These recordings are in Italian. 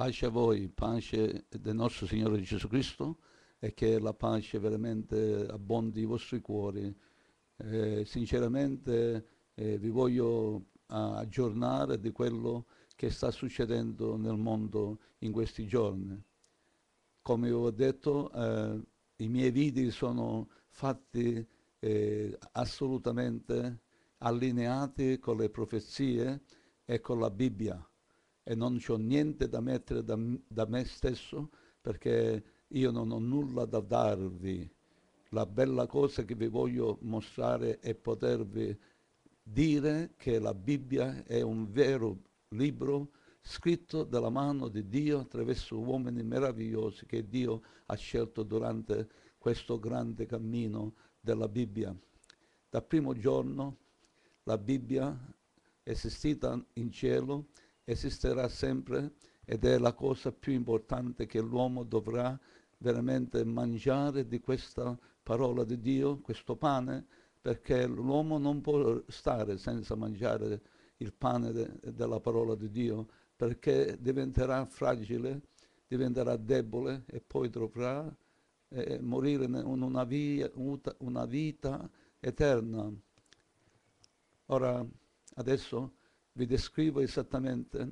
Pace a voi, pace del nostro Signore Gesù Cristo e che la pace veramente abbondi i vostri cuori. Eh, sinceramente eh, vi voglio aggiornare di quello che sta succedendo nel mondo in questi giorni. Come vi ho detto, eh, i miei video sono fatti eh, assolutamente allineati con le profezie e con la Bibbia e non ho niente da mettere da, da me stesso perché io non ho nulla da darvi. La bella cosa che vi voglio mostrare è potervi dire che la Bibbia è un vero libro scritto dalla mano di Dio attraverso uomini meravigliosi che Dio ha scelto durante questo grande cammino della Bibbia. Dal primo giorno la Bibbia è esistita in cielo esisterà sempre ed è la cosa più importante che l'uomo dovrà veramente mangiare di questa parola di Dio, questo pane, perché l'uomo non può stare senza mangiare il pane de, della parola di Dio, perché diventerà fragile, diventerà debole e poi dovrà eh, morire in una, via, una vita eterna. Ora, adesso vi descrivo esattamente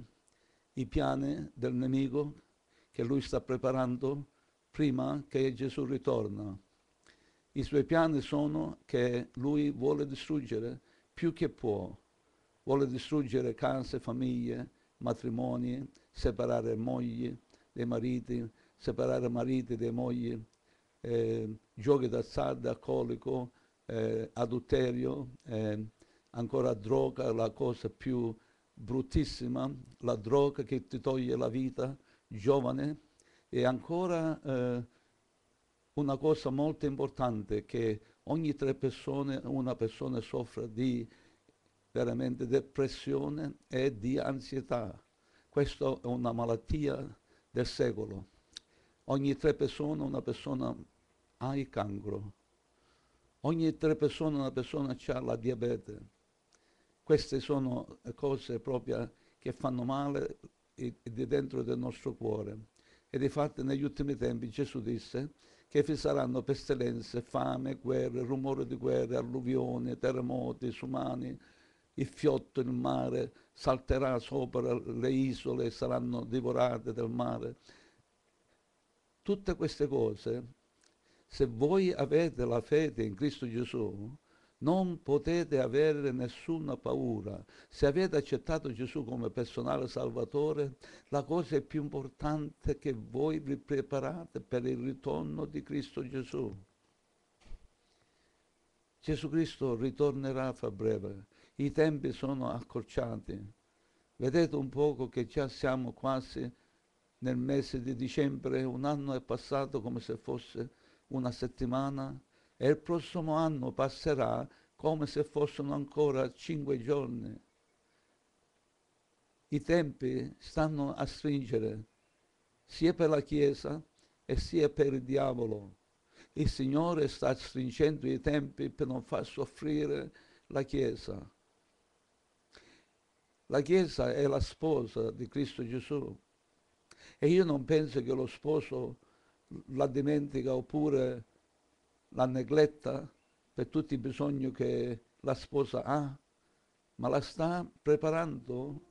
i piani del nemico che lui sta preparando prima che Gesù ritorna. I suoi piani sono che lui vuole distruggere più che può, vuole distruggere case, famiglie, matrimoni, separare mogli dei mariti, separare mariti dei mogli, eh, giochi d'azzardo, alcolico, eh, adulterio, eh, ancora droga, la cosa più bruttissima, la droga che ti toglie la vita giovane e ancora eh, una cosa molto importante che ogni tre persone una persona soffre di veramente depressione e di ansietà. Questa è una malattia del secolo. Ogni tre persone una persona ha il cancro. Ogni tre persone una persona ha la diabete queste sono cose proprio che fanno male di dentro del nostro cuore. E di fatto negli ultimi tempi Gesù disse che vi saranno pestilenze, fame, guerre, rumore di guerre, alluvioni, terremoti, sumani, il fiotto, il mare salterà sopra le isole, saranno divorate dal mare. Tutte queste cose, se voi avete la fede in Cristo Gesù, non potete avere nessuna paura. Se avete accettato Gesù come personale salvatore, la cosa più importante è che voi vi preparate per il ritorno di Cristo Gesù. Gesù Cristo ritornerà fra breve. I tempi sono accorciati. Vedete un poco che già siamo quasi nel mese di dicembre, un anno è passato come se fosse una settimana e il prossimo anno passerà come se fossero ancora cinque giorni. I tempi stanno a stringere, sia per la Chiesa e sia per il diavolo. Il Signore sta stringendo i tempi per non far soffrire la Chiesa. La Chiesa è la sposa di Cristo Gesù e io non penso che lo sposo la dimentica oppure la negletta per tutti i bisogni che la sposa ha, ma la sta preparando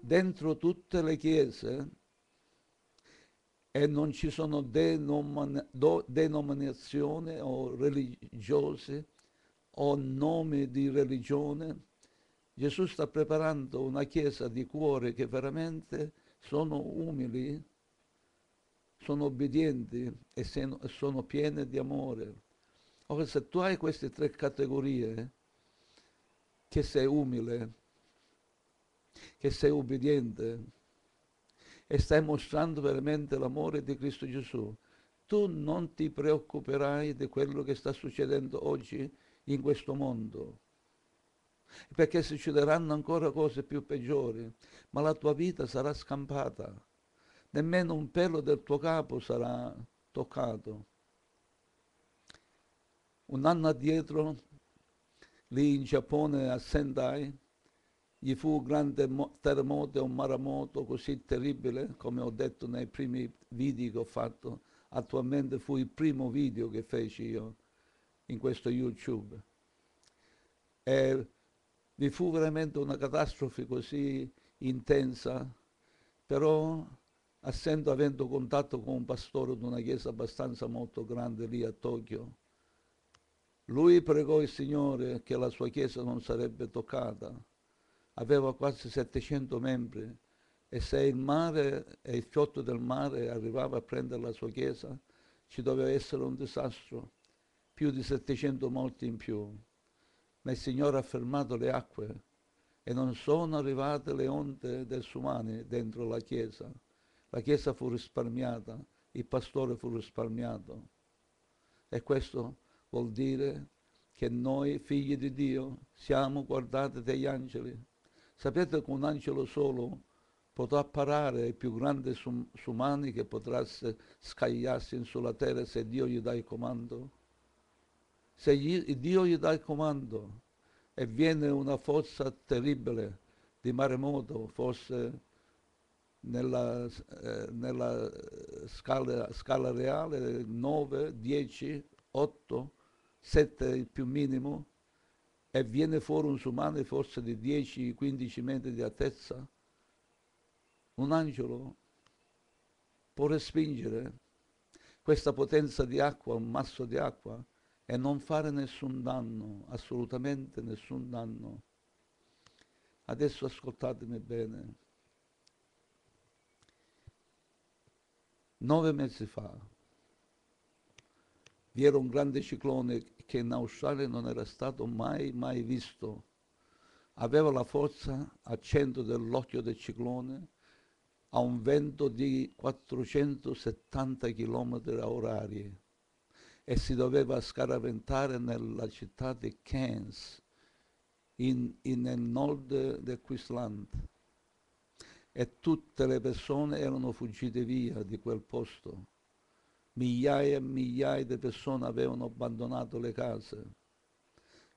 dentro tutte le chiese e non ci sono denomina- denominazioni o religiose o nomi di religione. Gesù sta preparando una chiesa di cuore che veramente sono umili sono obbedienti e sono piene di amore. Ora se tu hai queste tre categorie, che sei umile, che sei obbediente e stai mostrando veramente l'amore di Cristo Gesù, tu non ti preoccuperai di quello che sta succedendo oggi in questo mondo, perché succederanno ancora cose più peggiori, ma la tua vita sarà scampata nemmeno un pelo del tuo capo sarà toccato. Un anno addietro, lì in Giappone a Sendai, gli fu un grande terremoto e un maremoto così terribile, come ho detto nei primi video che ho fatto. Attualmente fu il primo video che feci io in questo YouTube. E vi fu veramente una catastrofe così intensa, però essendo avendo contatto con un pastore di una chiesa abbastanza molto grande lì a Tokyo, lui pregò il Signore che la sua chiesa non sarebbe toccata. Aveva quasi 700 membri e se il mare e il fiotto del mare arrivava a prendere la sua chiesa, ci doveva essere un disastro, più di 700 morti in più. Ma il Signore ha fermato le acque e non sono arrivate le onde desumane dentro la chiesa. La chiesa fu risparmiata, il pastore fu risparmiato. E questo vuol dire che noi, figli di Dio, siamo guardati dagli angeli. Sapete che un angelo solo potrà parare il più grande sum- sumani che potrà scagliarsi sulla terra se Dio gli dà il comando? Se gli, Dio gli dà il comando e viene una forza terribile di maremoto, forse nella, eh, nella scala, scala reale 9, 10, 8, 7 il più minimo, e viene fuori un sumane forse di 10-15 metri di altezza, un angelo può respingere questa potenza di acqua, un masso di acqua, e non fare nessun danno, assolutamente nessun danno. Adesso ascoltatemi bene. Nove mesi fa vi era un grande ciclone che in Australia non era stato mai, mai visto. Aveva la forza a 100 dell'occhio del ciclone, a un vento di 470 km orari e si doveva scaraventare nella città di Cairns, in, in, nel nord del Queensland. E tutte le persone erano fuggite via di quel posto migliaia e migliaia di persone avevano abbandonato le case,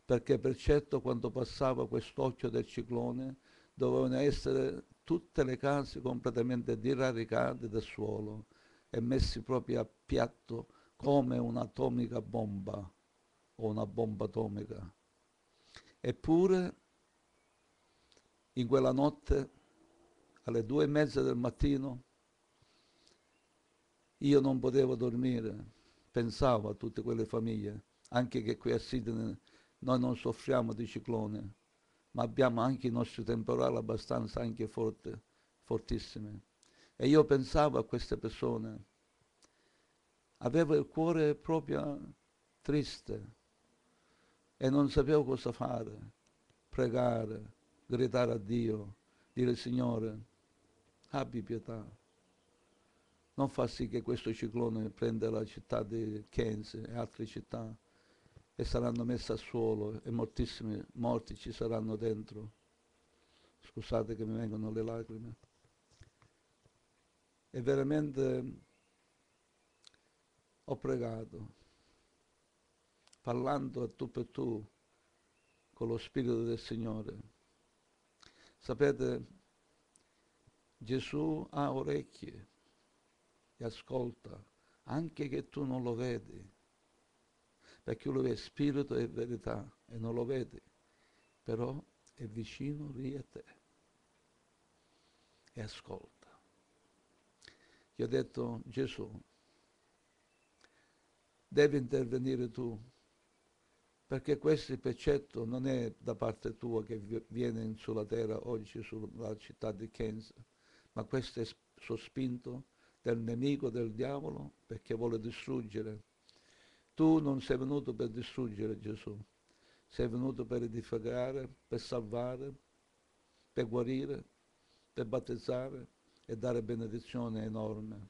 perché per certo quando passava quest'occhio del ciclone dovevano essere tutte le case completamente diradicate dal suolo e messi proprio a piatto come un'atomica bomba o una bomba atomica. Eppure in quella notte alle due e mezza del mattino io non potevo dormire, pensavo a tutte quelle famiglie, anche che qui a Sydney noi non soffriamo di ciclone, ma abbiamo anche i nostri temporali abbastanza anche forti, fortissimi. E io pensavo a queste persone, avevo il cuore proprio triste e non sapevo cosa fare, pregare, gridare a Dio, dire Signore, abbi pietà non fa sì che questo ciclone prenda la città di Keynes e altre città e saranno messe a suolo e moltissimi morti ci saranno dentro. Scusate che mi vengono le lacrime. E veramente ho pregato, parlando a tu per tu con lo Spirito del Signore. Sapete, Gesù ha orecchie e ascolta, anche che tu non lo vedi, perché lui è spirito e verità e non lo vedi, però è vicino lì a te e ascolta. Gli ho detto Gesù, devi intervenire tu, perché questo pecetto non è da parte tua che viene sulla terra oggi, sulla città di Keynes, ma questo è sospinto del nemico del diavolo perché vuole distruggere. Tu non sei venuto per distruggere Gesù, sei venuto per edificare, per salvare, per guarire, per battezzare e dare benedizione enorme.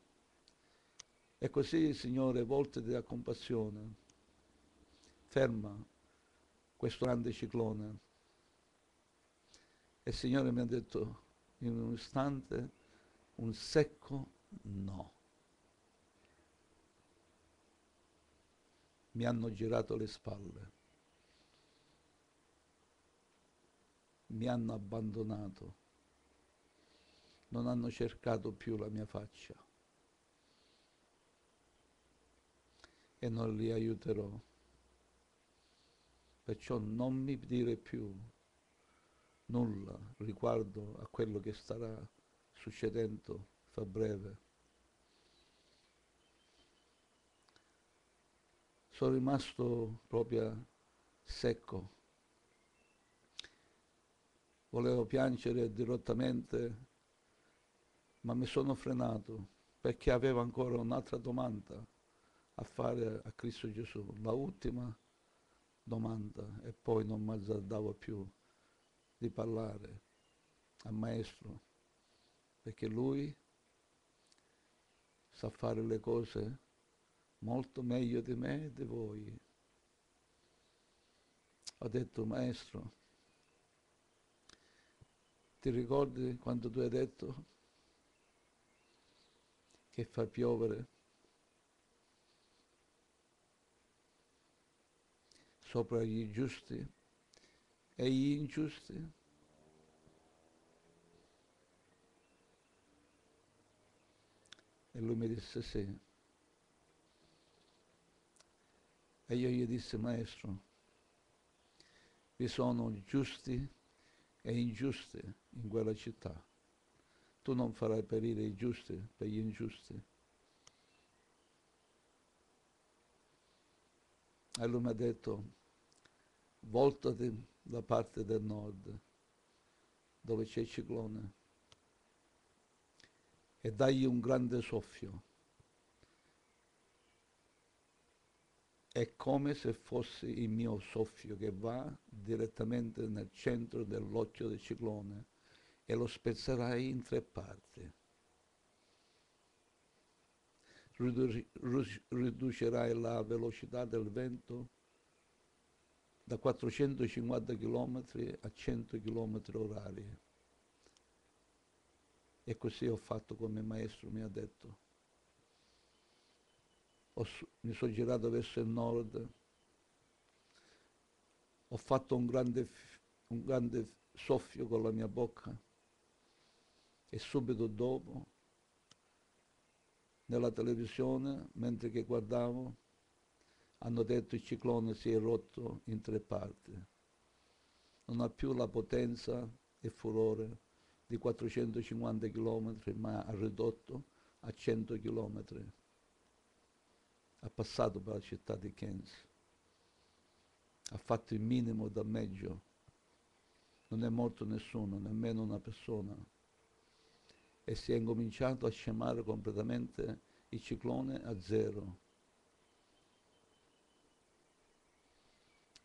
E così, Signore, voltati a compassione, ferma questo grande ciclone. E il Signore mi ha detto in un istante un secco No. Mi hanno girato le spalle. mi hanno abbandonato, non hanno cercato più la mia faccia e non li aiuterò. Perciò non mi dire più nulla riguardo a quello che starà succedendo fra breve. Sono rimasto proprio secco. Volevo piangere dirottamente, ma mi sono frenato perché avevo ancora un'altra domanda a fare a Cristo Gesù, la ultima domanda, e poi non mi azzardavo più di parlare al Maestro, perché Lui sa fare le cose molto meglio di me e di voi. Ho detto, Maestro, ti ricordi quando tu hai detto che fa piovere sopra gli giusti e gli ingiusti? E lui mi disse sì. E io gli disse, maestro, vi sono giusti e ingiusti in quella città. Tu non farai perire i giusti per gli ingiusti. E lui mi ha detto, voltati da parte del nord, dove c'è il ciclone, e dagli un grande soffio. È come se fosse il mio soffio che va direttamente nel centro dell'occhio del ciclone e lo spezzerai in tre parti. Riducerai la velocità del vento da 450 km a 100 km orari. E così ho fatto come il maestro mi ha detto. Ho, mi sono girato verso il nord, ho fatto un grande, un grande soffio con la mia bocca e subito dopo nella televisione, mentre che guardavo, hanno detto il ciclone si è rotto in tre parti. Non ha più la potenza e furore di 450 km, ma ha ridotto a 100 km. Ha passato per la città di Keynes. Ha fatto il minimo damaggio. Non è morto nessuno, nemmeno una persona. E si è incominciato a scemare completamente il ciclone a zero.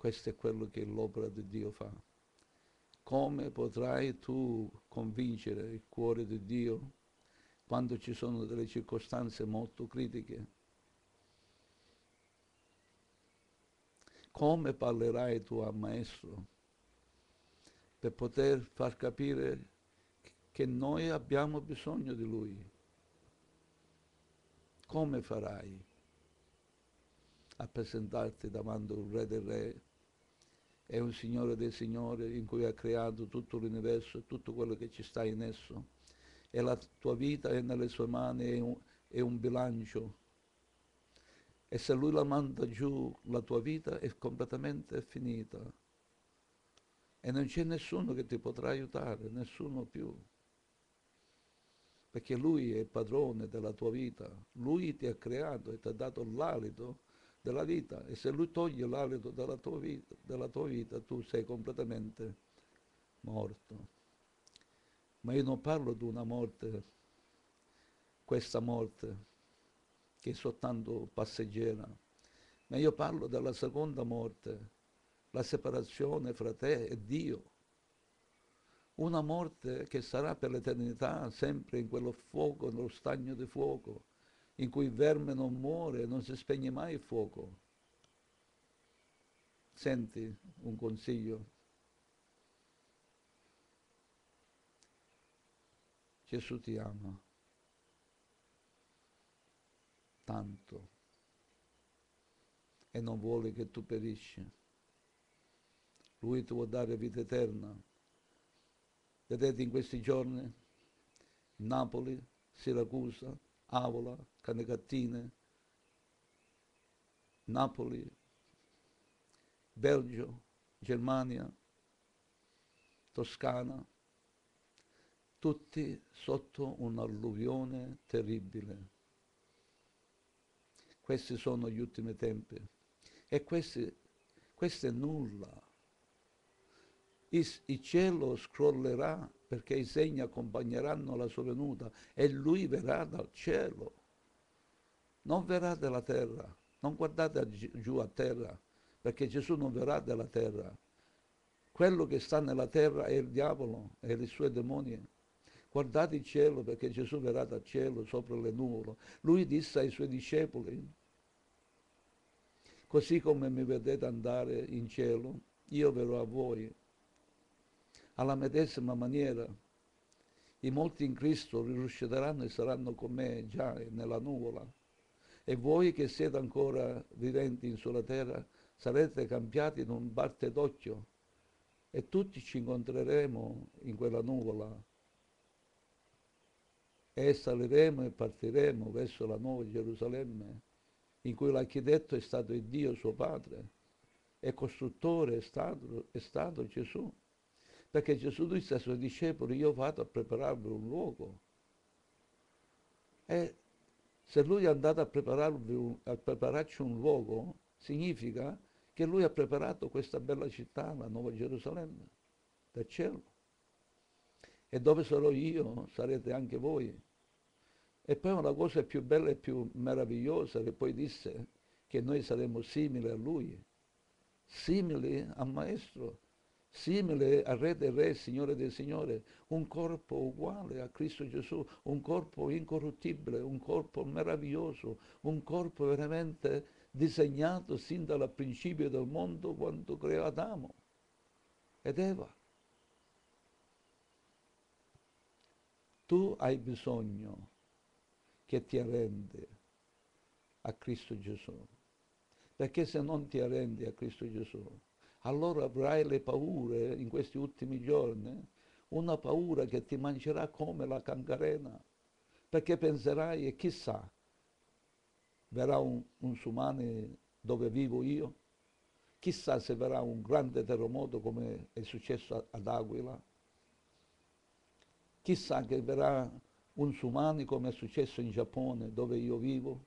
Questo è quello che l'opera di Dio fa come potrai tu convincere il cuore di Dio quando ci sono delle circostanze molto critiche? Come parlerai tu al Maestro per poter far capire che noi abbiamo bisogno di Lui? Come farai a presentarti davanti al Re del Re è un Signore dei Signori in cui ha creato tutto l'universo e tutto quello che ci sta in esso. E la tua vita è nelle sue mani, è un, è un bilancio. E se Lui la manda giù, la tua vita è completamente finita. E non c'è nessuno che ti potrà aiutare, nessuno più. Perché Lui è il padrone della tua vita. Lui ti ha creato e ti ha dato l'alito della vita e se lui toglie l'alito della tua vita, della tua vita tu sei completamente morto. Ma io non parlo di una morte, questa morte che è soltanto passeggera, ma io parlo della seconda morte, la separazione fra te e Dio. Una morte che sarà per l'eternità sempre in quello fuoco, nello stagno di fuoco, in cui il verme non muore, non si spegne mai il fuoco. Senti un consiglio. Gesù ti ama tanto e non vuole che tu perisci. Lui ti vuole dare vita eterna, Vedete in questi giorni Napoli, Siracusa, Avola, Canecattine, Napoli, Belgio, Germania, Toscana, tutti sotto un'alluvione terribile. Questi sono gli ultimi tempi e questi, questo è nulla. Il, il cielo scrollerà perché i segni accompagneranno la sua venuta e lui verrà dal cielo, non verrà dalla terra. Non guardate giù a terra, perché Gesù non verrà dalla terra. Quello che sta nella terra è il diavolo e i suoi demoni. Guardate il cielo perché Gesù verrà dal cielo sopra le nuvole. Lui disse ai suoi discepoli, così come mi vedete andare in cielo, io verrò a voi alla medesima maniera. I molti in Cristo risusciteranno e saranno con me già nella nuvola. E voi che siete ancora viventi sulla terra sarete cambiati in un batte d'occhio e tutti ci incontreremo in quella nuvola e saliremo e partiremo verso la nuova Gerusalemme in cui l'architetto è stato il Dio suo Padre e costruttore è stato, è stato Gesù. Perché Gesù disse ai suoi discepoli, io vado a prepararvi un luogo. E se lui è andato a, un, a prepararci un luogo, significa che lui ha preparato questa bella città, la Nuova Gerusalemme, del cielo. E dove sarò io, sarete anche voi. E poi una cosa più bella e più meravigliosa che poi disse che noi saremo simili a lui, simili al Maestro simile al Re del Re, Signore del Signore, un corpo uguale a Cristo Gesù, un corpo incorruttibile, un corpo meraviglioso, un corpo veramente disegnato sin dal principio del mondo quando creò Adamo ed Eva. Tu hai bisogno che ti arrendi a Cristo Gesù, perché se non ti arrendi a Cristo Gesù, allora avrai le paure in questi ultimi giorni, una paura che ti mangerà come la cancarena, perché penserai, e chissà, verrà un, un tsunami dove vivo io? Chissà se verrà un grande terremoto come è successo ad Aquila? Chissà che verrà un tsunami come è successo in Giappone dove io vivo?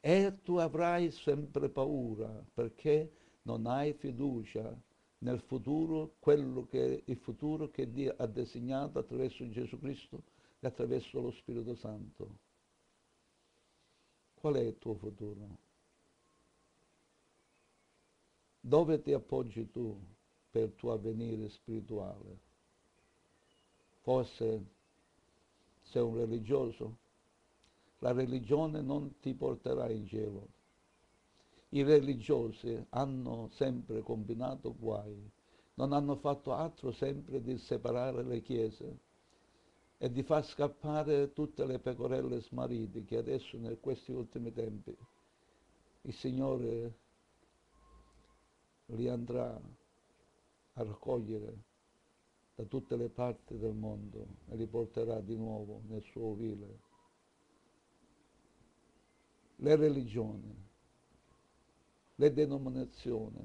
E tu avrai sempre paura perché non hai fiducia nel futuro, quello che il futuro che Dio ha disegnato attraverso Gesù Cristo e attraverso lo Spirito Santo. Qual è il tuo futuro? Dove ti appoggi tu per il tuo avvenire spirituale? Forse sei un religioso? La religione non ti porterà in cielo i religiosi hanno sempre combinato guai, non hanno fatto altro sempre di separare le chiese e di far scappare tutte le pecorelle smarrite che adesso in questi ultimi tempi il Signore li andrà a raccogliere da tutte le parti del mondo e li porterà di nuovo nel suo ovile. Le religioni le denominazioni,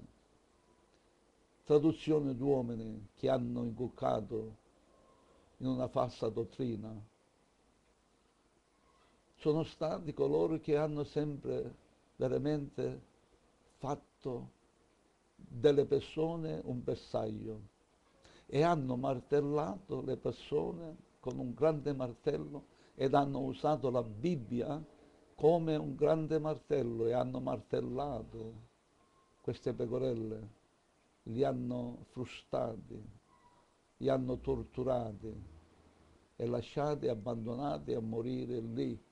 traduzioni di uomini che hanno inculcato in una falsa dottrina, sono stati coloro che hanno sempre veramente fatto delle persone un bersaglio e hanno martellato le persone con un grande martello ed hanno usato la Bibbia come un grande martello e hanno martellato queste pecorelle, li hanno frustati, li hanno torturati e lasciati abbandonati a morire lì,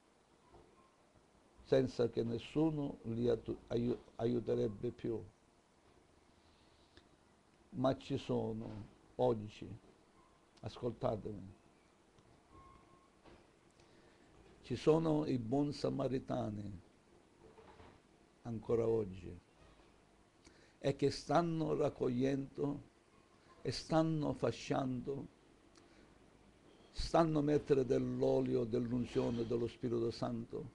senza che nessuno li aiuterebbe più. Ma ci sono oggi, ascoltatemi, Ci sono i buoni samaritani ancora oggi e che stanno raccogliendo e stanno fasciando stanno mettere dell'olio, dell'unzione dello Spirito Santo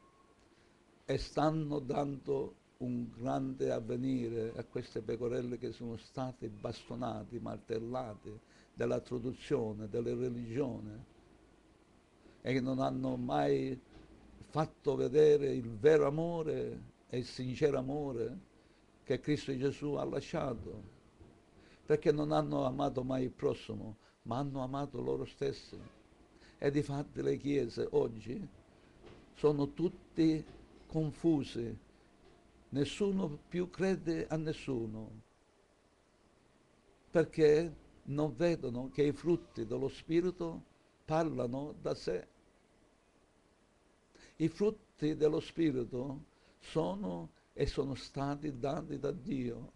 e stanno dando un grande avvenire a queste pecorelle che sono state bastonate, martellate dalla traduzione, della religione e che non hanno mai fatto vedere il vero amore e il sincero amore che Cristo Gesù ha lasciato, perché non hanno amato mai il prossimo, ma hanno amato loro stessi. E di fatti le chiese oggi sono tutte confuse, nessuno più crede a nessuno, perché non vedono che i frutti dello Spirito parlano da sé. I frutti dello Spirito sono e sono stati dati da Dio.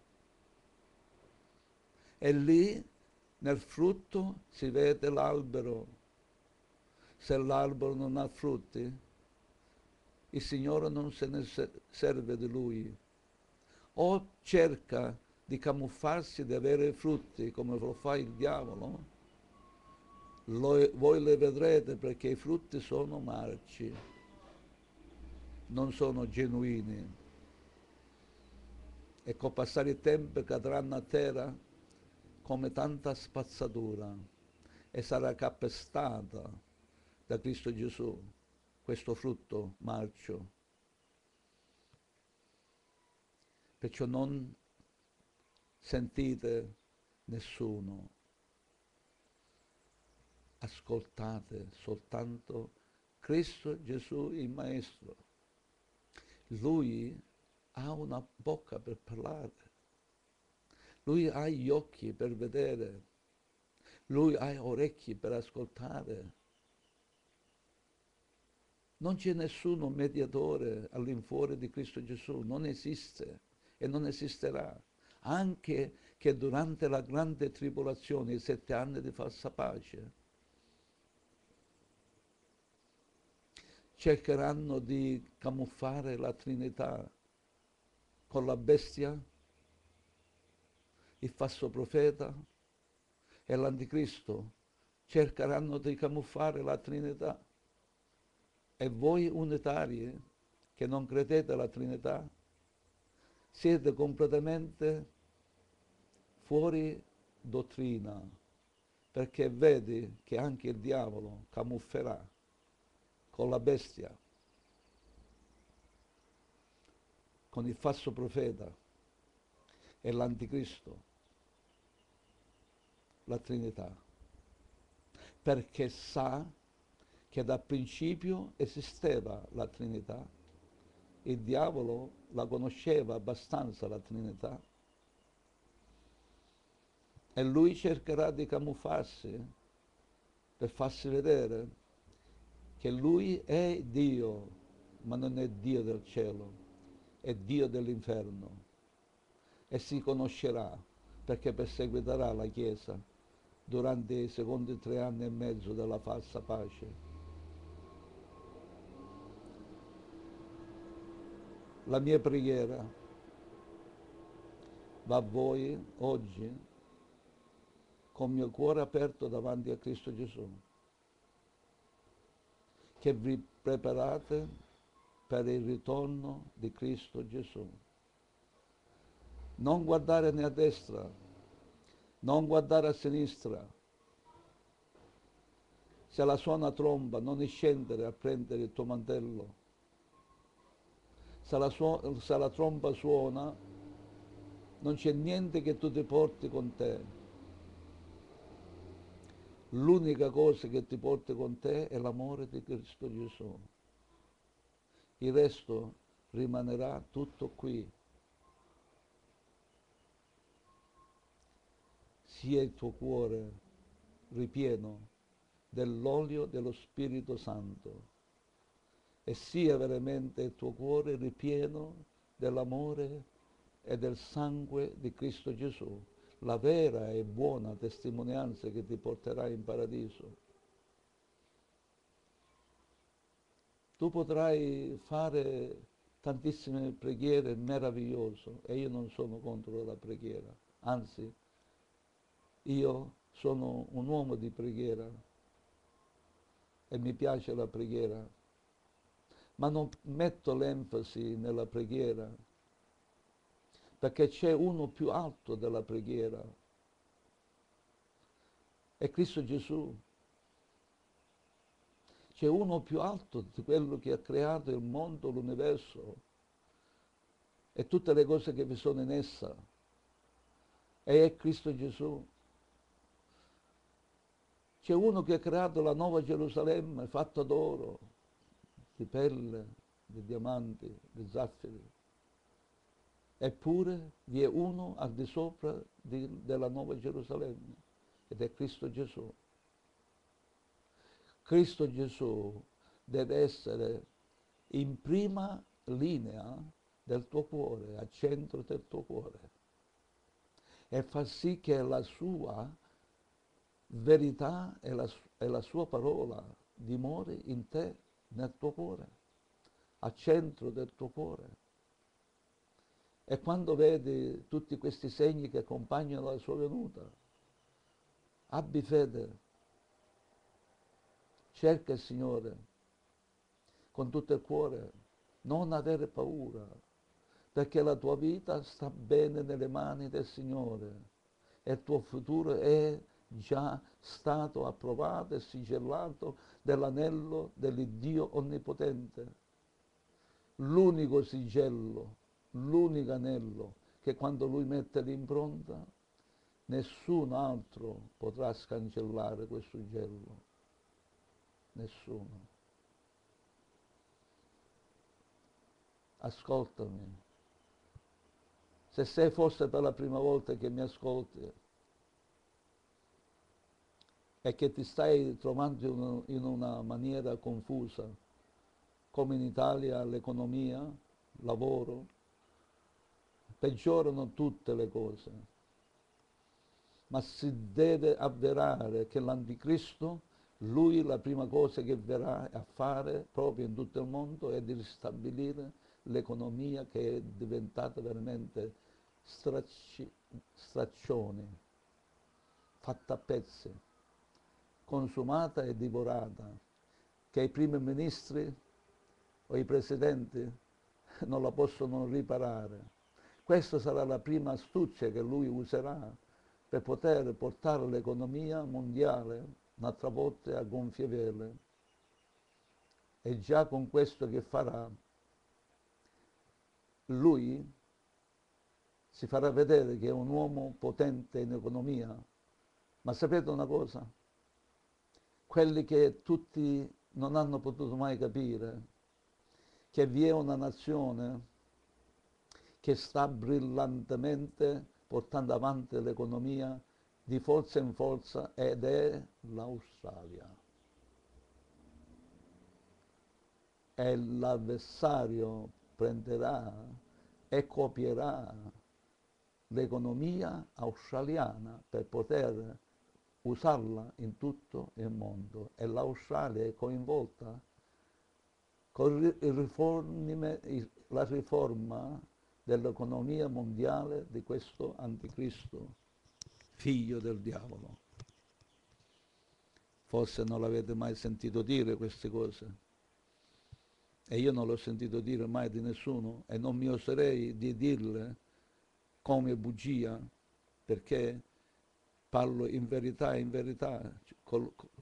E lì nel frutto si vede l'albero. Se l'albero non ha frutti, il Signore non se ne serve di lui. O cerca di camuffarsi di avere frutti come lo fa il diavolo, lo, voi le vedrete perché i frutti sono marci, non sono genuini e col passare il tempo cadranno a terra come tanta spazzatura e sarà calpestata da Cristo Gesù questo frutto marcio. Perciò non sentite nessuno, ascoltate soltanto Cristo Gesù il Maestro. Lui ha una bocca per parlare, lui ha gli occhi per vedere, lui ha orecchi per ascoltare. Non c'è nessuno mediatore all'infuori di Cristo Gesù, non esiste e non esisterà, anche che durante la grande tribolazione, i sette anni di falsa pace, cercheranno di camuffare la Trinità con la bestia, il falso profeta e l'anticristo cercheranno di camuffare la Trinità. E voi unitari che non credete alla Trinità siete completamente fuori dottrina, perché vedi che anche il diavolo camufferà con la bestia con il falso profeta e l'anticristo, la Trinità, perché sa che da principio esisteva la Trinità, il diavolo la conosceva abbastanza la Trinità e lui cercherà di camuffarsi per farsi vedere che lui è Dio, ma non è Dio del cielo è Dio dell'inferno e si conoscerà perché perseguiterà la Chiesa durante i secondi tre anni e mezzo della falsa pace. La mia preghiera va a voi oggi con il mio cuore aperto davanti a Cristo Gesù, che vi preparate per il ritorno di Cristo Gesù. Non guardare né a destra, non guardare a sinistra. Se la suona tromba, non scendere a prendere il tuo mantello. Se la, se la tromba suona, non c'è niente che tu ti porti con te. L'unica cosa che ti porti con te è l'amore di Cristo Gesù il resto rimanerà tutto qui. Sia il tuo cuore ripieno dell'olio dello Spirito Santo e sia veramente il tuo cuore ripieno dell'amore e del sangue di Cristo Gesù, la vera e buona testimonianza che ti porterà in paradiso. Tu potrai fare tantissime preghiere meravigliose e io non sono contro la preghiera, anzi io sono un uomo di preghiera, e mi piace la preghiera, ma non metto l'enfasi nella preghiera perché c'è uno più alto della preghiera, è Cristo Gesù. C'è uno più alto di quello che ha creato il mondo, l'universo e tutte le cose che vi sono in essa. E è Cristo Gesù. C'è uno che ha creato la nuova Gerusalemme fatta d'oro, di pelle, di diamanti, di zaffiri. Eppure vi è uno al di sopra di, della nuova Gerusalemme ed è Cristo Gesù. Cristo Gesù deve essere in prima linea del tuo cuore, al centro del tuo cuore e far sì che la sua verità e la, e la sua parola dimori in te, nel tuo cuore, al centro del tuo cuore. E quando vedi tutti questi segni che accompagnano la sua venuta, abbi fede, Cerca il Signore con tutto il cuore, non avere paura, perché la tua vita sta bene nelle mani del Signore e il tuo futuro è già stato approvato e sigillato dell'anello dell'Iddio Onnipotente. L'unico sigello, l'unico anello che quando Lui mette l'impronta, nessun altro potrà scancellare questo ugello nessuno. Ascoltami. Se sei forse per la prima volta che mi ascolti e che ti stai trovando in una maniera confusa, come in Italia l'economia, lavoro, peggiorano tutte le cose, ma si deve avverare che l'anticristo lui la prima cosa che verrà a fare proprio in tutto il mondo è di ristabilire l'economia che è diventata veramente stracci, straccione, fatta a pezzi, consumata e divorata, che i primi ministri o i presidenti non la possono riparare. Questa sarà la prima astuzia che lui userà per poter portare l'economia mondiale un'altra volta a gonfie vele. E già con questo che farà, lui si farà vedere che è un uomo potente in economia. Ma sapete una cosa? Quelli che tutti non hanno potuto mai capire, che vi è una nazione che sta brillantemente portando avanti l'economia di forza in forza ed è l'Australia. E l'avversario prenderà e copierà l'economia australiana per poter usarla in tutto il mondo e l'Australia è coinvolta con la riforma dell'economia mondiale di questo anticristo figlio del diavolo. Forse non l'avete mai sentito dire queste cose. E io non l'ho sentito dire mai di nessuno e non mi oserei di dirle come bugia, perché parlo in verità, in verità.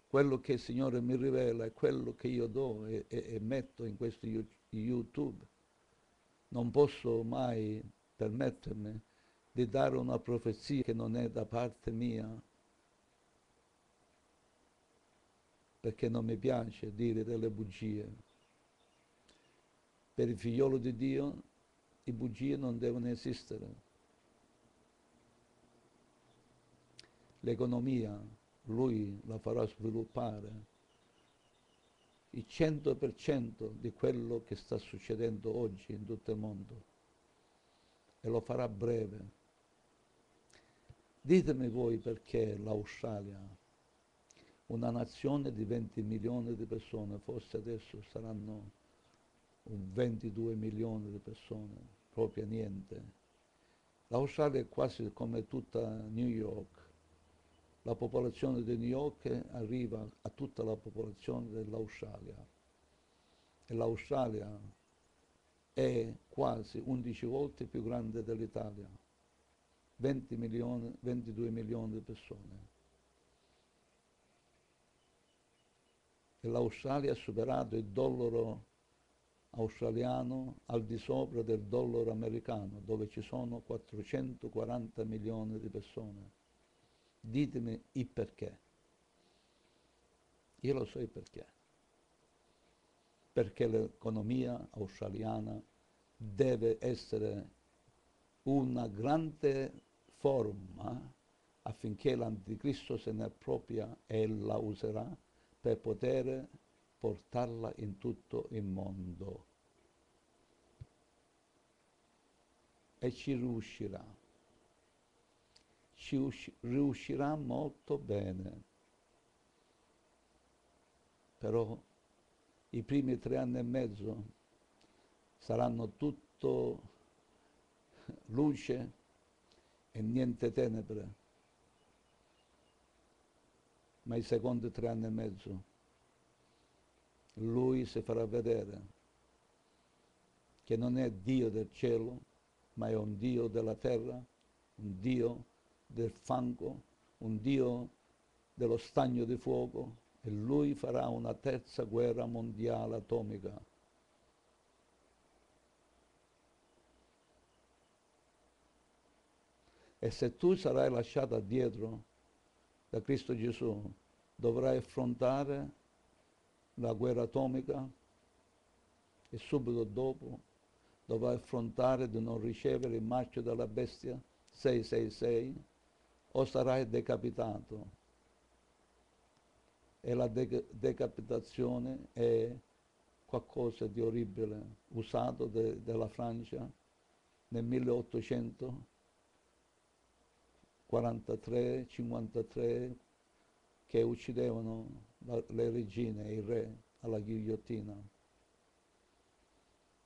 quello che il Signore mi rivela è quello che io do e, e, e metto in questo YouTube. Non posso mai permettermi di dare una profezia che non è da parte mia, perché non mi piace dire delle bugie. Per il figliolo di Dio i bugie non devono esistere. L'economia lui la farà sviluppare il 100% di quello che sta succedendo oggi in tutto il mondo e lo farà breve. Ditemi voi perché l'Australia, una nazione di 20 milioni di persone, forse adesso saranno 22 milioni di persone, proprio niente. L'Australia è quasi come tutta New York, la popolazione New York arriva a tutta la popolazione dell'Australia. E l'Australia è quasi 11 volte più grande dell'Italia, 20 milioni, 22 milioni di persone. E l'Australia ha superato il dollaro australiano al di sopra del dollaro americano, dove ci sono 440 milioni di persone. Ditemi il perché. Io lo so il perché. Perché l'economia australiana deve essere una grande forma affinché l'anticristo se ne appropria e la userà per poter portarla in tutto il mondo. E ci riuscirà. Ci riuscirà molto bene. Però i primi tre anni e mezzo saranno tutto luce e niente tenebre. Ma i secondi tre anni e mezzo lui si farà vedere che non è Dio del cielo, ma è un Dio della terra, un Dio del fango, un Dio dello stagno di fuoco e lui farà una terza guerra mondiale atomica. E se tu sarai lasciata dietro da Cristo Gesù, dovrai affrontare la guerra atomica e subito dopo dovrai affrontare di non ricevere il marchio della bestia 666 o sarai decapitato. E la de- decapitazione è qualcosa di orribile usato de- dalla Francia nel 1843-53 che uccidevano la, le regine e il re alla ghigliottina.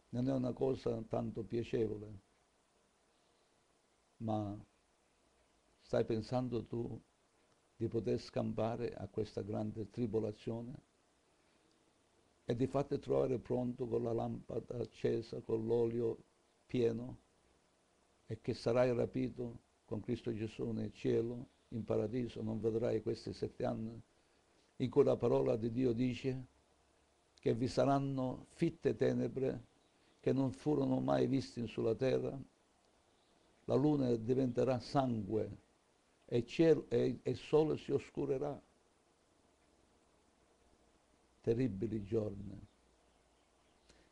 Non è una cosa tanto piacevole, ma stai pensando tu di poter scampare a questa grande tribolazione? E di fatto trovare pronto con la lampada accesa, con l'olio pieno, e che sarai rapito con Cristo Gesù nel cielo, in paradiso, non vedrai questi sette anni? In cui la parola di Dio dice che vi saranno fitte tenebre che non furono mai viste sulla terra, la luna diventerà sangue e cielo, e il sole si oscurerà. Terribili giorni.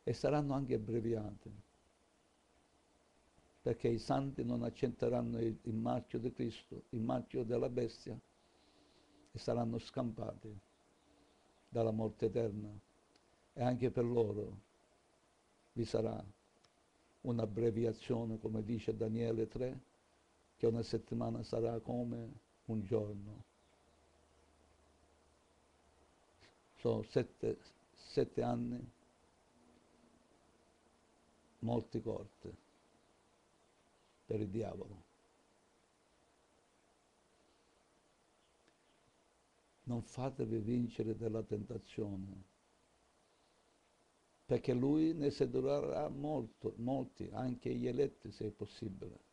E saranno anche abbreviati, perché i santi non accetteranno il, il marchio di Cristo, il marchio della bestia, e saranno scampati dalla morte eterna e anche per loro vi sarà un'abbreviazione, come dice Daniele 3, che una settimana sarà come un giorno. Sono sette, sette anni molti corti per il diavolo. non fatevi vincere dalla tentazione, perché lui ne sedurerà molto, molti, anche gli eletti se è possibile.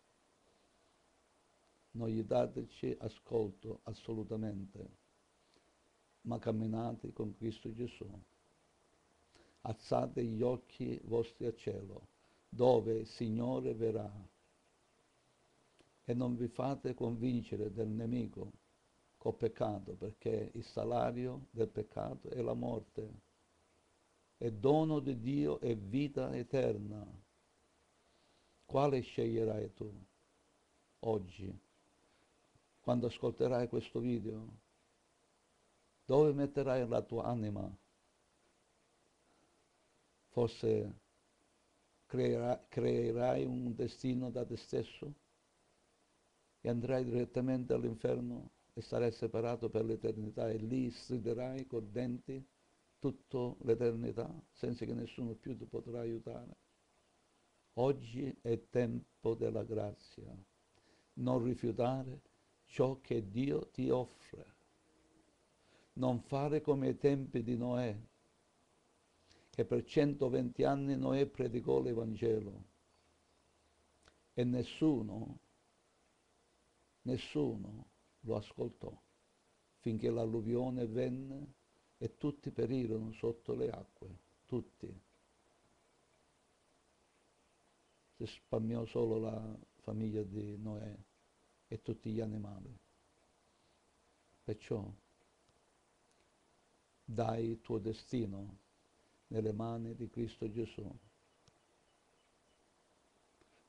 Non gli dateci ascolto assolutamente, ma camminate con Cristo Gesù. Alzate gli occhi vostri a cielo, dove il Signore verrà, e non vi fate convincere del nemico col peccato, perché il salario del peccato è la morte, è dono di Dio e vita eterna. Quale sceglierai tu oggi, quando ascolterai questo video? Dove metterai la tua anima? Forse creerai, creerai un destino da te stesso e andrai direttamente all'inferno e sarai separato per l'eternità e lì striderai con denti tutta l'eternità senza che nessuno più ti potrà aiutare. Oggi è tempo della grazia. Non rifiutare ciò che Dio ti offre. Non fare come ai tempi di Noè, che per 120 anni Noè predicò l'Evangelo e nessuno, nessuno lo ascoltò finché l'alluvione venne e tutti perirono sotto le acque, tutti. Si spammiò solo la famiglia di Noè e tutti gli animali. Perciò dai il tuo destino nelle mani di Cristo Gesù.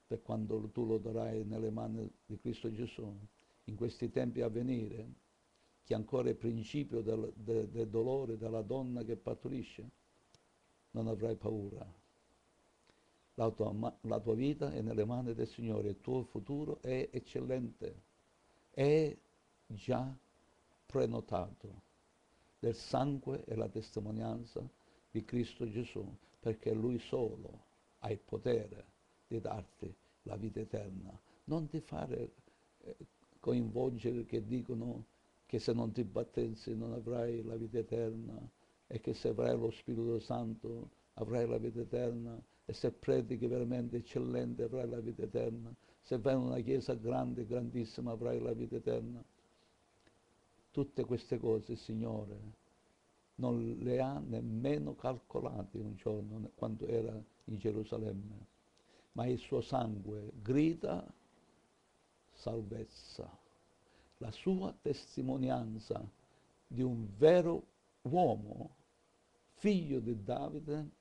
Per quando tu lo darai nelle mani di Cristo Gesù, in questi tempi a venire, che ancora è principio del, del, del dolore della donna che partorisce, non avrai paura. La tua, la tua, vita è nelle mani del Signore, il tuo futuro è eccellente, è già prenotato del sangue e la testimonianza di Cristo Gesù, perché Lui solo ha il potere di darti la vita eterna. Non ti fare eh, coinvolgere che dicono che se non ti battezzi non avrai la vita eterna e che se avrai lo Spirito Santo avrai la vita eterna e se predichi veramente eccellente avrai la vita eterna, se vai in una chiesa grande, grandissima avrai la vita eterna. Tutte queste cose, Signore, non le ha nemmeno calcolate un giorno quando era in Gerusalemme, ma il suo sangue grida salvezza. La sua testimonianza di un vero uomo, figlio di Davide,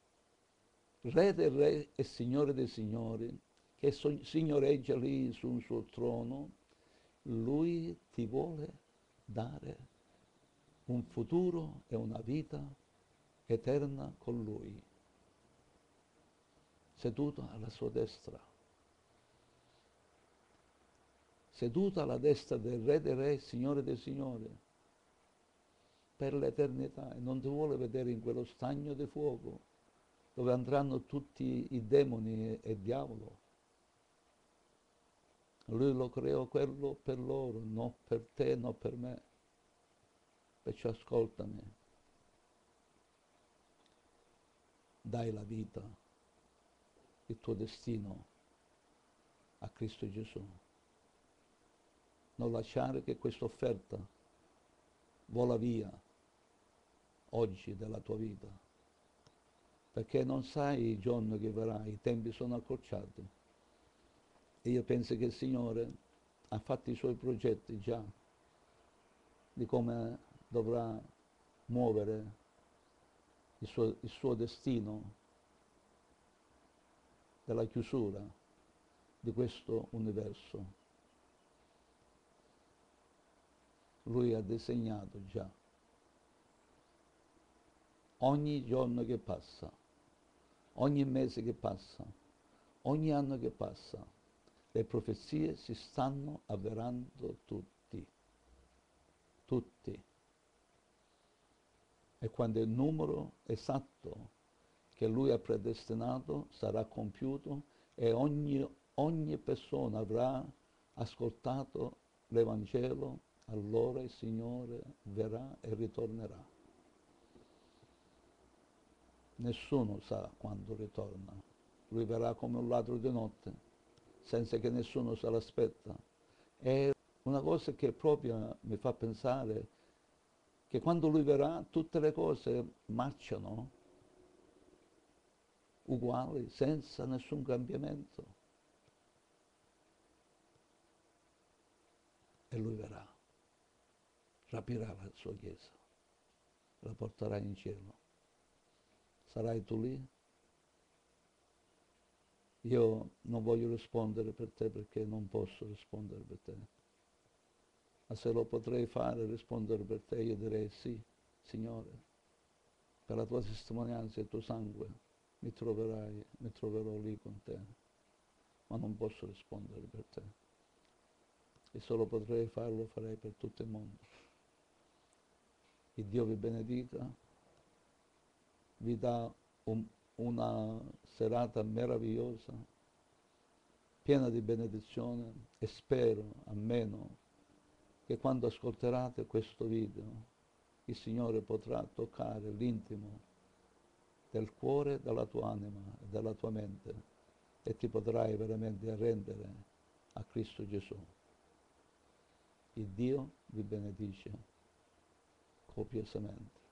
re del re e signore dei signori, che signoreggia lì sul suo trono, lui ti vuole dare un futuro e una vita eterna con lui, seduto alla sua destra. Seduta alla destra del Re dei Re, Signore dei Signori, per l'eternità e non ti vuole vedere in quello stagno di fuoco dove andranno tutti i demoni e il diavolo. Lui lo creò quello per loro, non per te, non per me. Perciò ascoltami. Dai la vita, il tuo destino a Cristo Gesù non lasciare che questa offerta vola via oggi della tua vita, perché non sai il giorno che verrà, i tempi sono accorciati. E io penso che il Signore ha fatto i suoi progetti già di come dovrà muovere il suo, il suo destino della chiusura di questo universo. lui ha disegnato già. Ogni giorno che passa, ogni mese che passa, ogni anno che passa, le profezie si stanno avverando tutti, tutti. E quando il numero esatto che lui ha predestinato sarà compiuto e ogni, ogni persona avrà ascoltato l'Evangelo allora il Signore verrà e ritornerà. Nessuno sa quando ritorna. Lui verrà come un ladro di notte, senza che nessuno se l'aspetta. È una cosa che proprio mi fa pensare che quando lui verrà tutte le cose marciano uguali, senza nessun cambiamento. E lui verrà rapirà la sua chiesa, la porterà in cielo. Sarai tu lì? Io non voglio rispondere per te perché non posso rispondere per te. Ma se lo potrei fare, rispondere per te, io direi sì, Signore, per la tua testimonianza e il tuo sangue mi troverai, mi troverò lì con te, ma non posso rispondere per te. E se lo potrei fare, lo farei per tutto il mondo. Che Dio vi benedica, vi dà un, una serata meravigliosa, piena di benedizione e spero, almeno, che quando ascolterate questo video il Signore potrà toccare l'intimo del cuore, della tua anima e della tua mente e ti potrai veramente arrendere a Cristo Gesù. Il Dio vi benedice copiosamente.